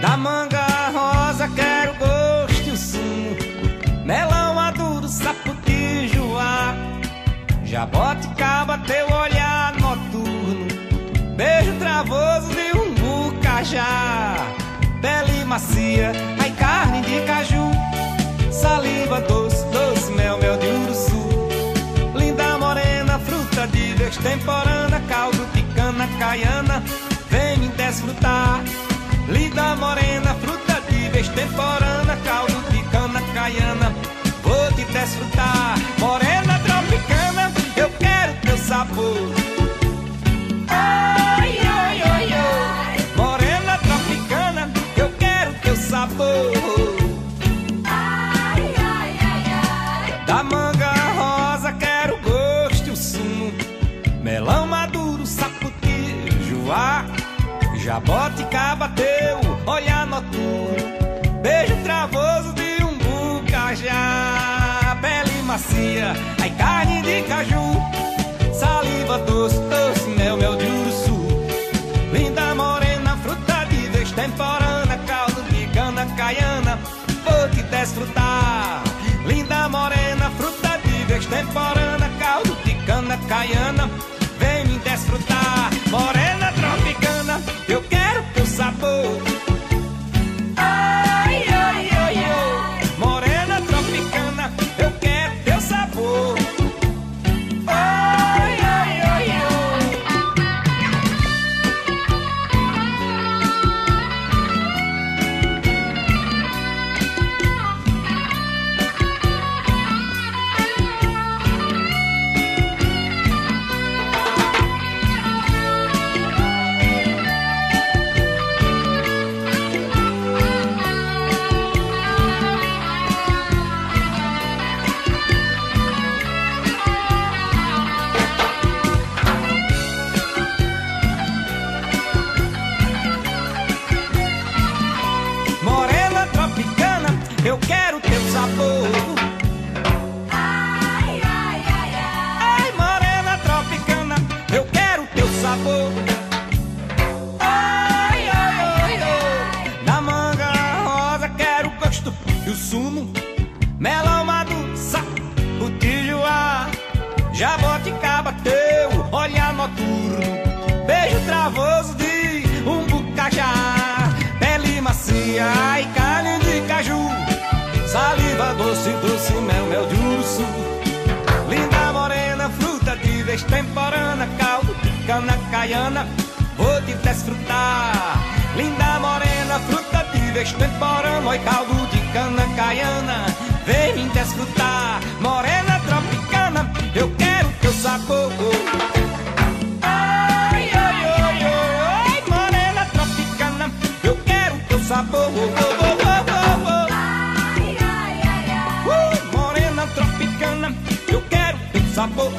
Da manga rosa quero gosto e o sumo Melão maduro, saputi, joá. Jaboticaba, teu olhar noturno. Beijo travoso de um bucajá Pele macia, temporana, caldo de cana caiana, vou te desfrutar. Morena tropicana, eu quero teu sabor. Ai, ai, ai, ai. Morena tropicana, eu quero teu sabor. Ai, ai, ai, ai. Da manga rosa quero gosto e o sumo, melão maduro, saputi, joá. Jaboticaba teu olhar noturno macia, ai carne de caju Saliva doce, doce, mel, mel de uruçu Linda morena, fruta de vez temporana Caldo de cana caiana, vou te desfrutar. Linda morena, fruta de vez temporana Caldo de cana caiana, eu quero teu sabor. Ai, ai, ai, ai. Ai, morena tropicana, eu quero teu sabor. Temporana caldo de cana caiana, vou te desfrutar. Linda morena, fruta viva temporana, oi caldo de cana caiana, vem me desfrutar. Morena tropicana, eu quero teu sabor. Ai, ai, ai, ai, morena tropicana, eu quero teu sabor. Ai, ai, ai, uh, morena tropicana, eu quero teu sabor.